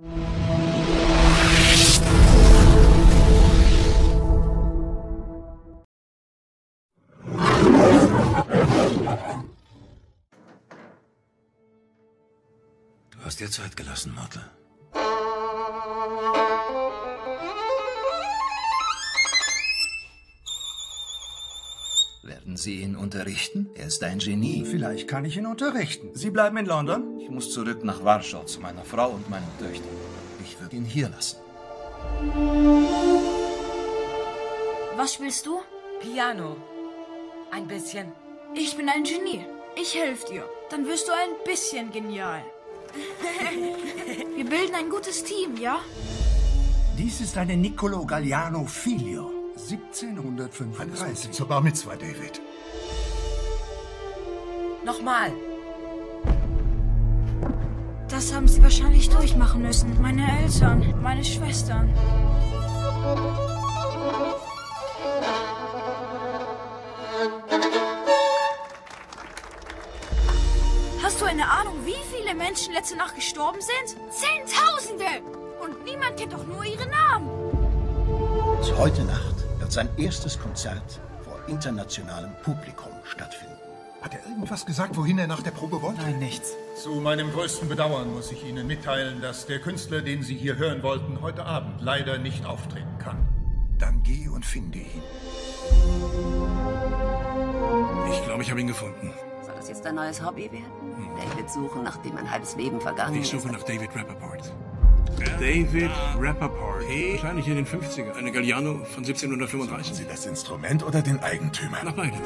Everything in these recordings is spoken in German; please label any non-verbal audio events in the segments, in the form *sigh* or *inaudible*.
Du hast dir Zeit gelassen, Myrtle. Werden Sie ihn unterrichten? Er ist ein Genie. Vielleicht kann ich ihn unterrichten. Sie bleiben in London? Ich muss zurück nach Warschau zu meiner Frau und meinen Töchtern. Ich würde ihn hier lassen. Was spielst du? Piano. Ein bisschen. Ich bin ein Genie. Ich helfe dir. Dann wirst du ein bisschen genial. *laughs* Wir bilden ein gutes Team, ja? Dies ist eine Niccolo Galliano Filio. Alles Gute 1735. zur Bar Mitzwa, David. Nochmal. Das haben sie wahrscheinlich durchmachen müssen. Meine Eltern, meine Schwestern. Hast du eine Ahnung, wie viele Menschen letzte Nacht gestorben sind? Zehntausende! Und niemand kennt doch nur ihre Namen. Heute Nacht sein erstes Konzert vor internationalem Publikum stattfinden. Hat er irgendwas gesagt, wohin er nach der Probe wollte? Nein, nichts. Zu meinem größten Bedauern muss ich Ihnen mitteilen, dass der Künstler, den Sie hier hören wollten, heute Abend leider nicht auftreten kann. Dann geh und finde ihn. Ich glaube, ich habe ihn gefunden. Soll das jetzt dein neues Hobby werden? David suchen, nachdem ein halbes Leben vergangen Ich suche ist. nach David Rappaport. David Rappaport. Wahrscheinlich in den 50er. Eine Galliano von 1735. Sie das Instrument oder den Eigentümer? Nach beidem.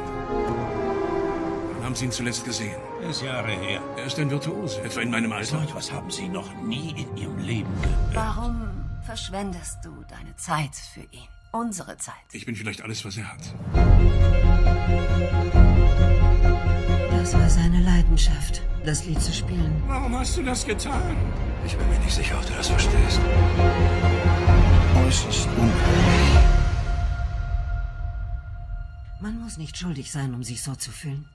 Wann haben Sie ihn zuletzt gesehen? Ist Jahre her. Er ist ein Virtuose. Etwa in meinem Alter. So etwas haben Sie noch nie in Ihrem Leben gehört. Warum verschwendest du deine Zeit für ihn? Unsere Zeit. Ich bin vielleicht alles, was er hat. Das war seine Leidenschaft, das Lied zu spielen. Warum hast du das getan? Ich bin mir nicht sicher, ob du das verstehst. Äußerst unheimlich. Man muss nicht schuldig sein, um sich so zu fühlen.